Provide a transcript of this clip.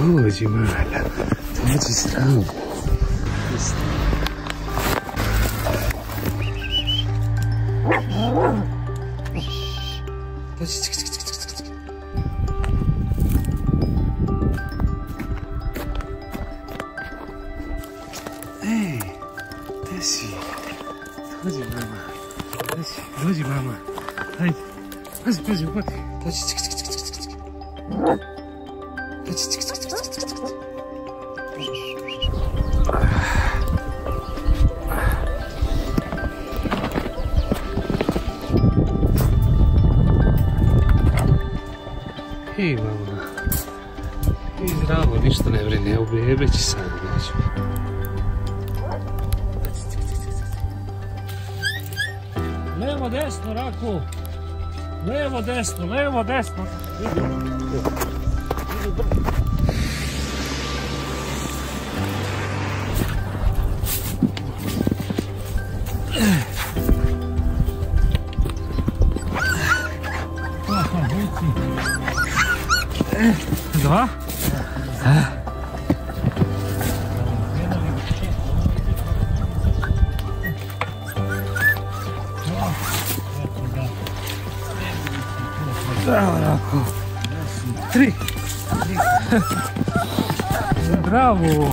Господи, Маля, ты очень странно. Эй, Таси, Доди, мама, Таси, Доди, мама, Ай, Таси, Таси, вот, Таси, Таси, Таси, Таси, Таси, ček. Ej, mama. I zdravo, ništa ne brini, evo bebe će sad doći. Levo, desno, Raku. Levo, desno, levo, desno. Dva? Bravo, Rako. Tri. Bravo. Evo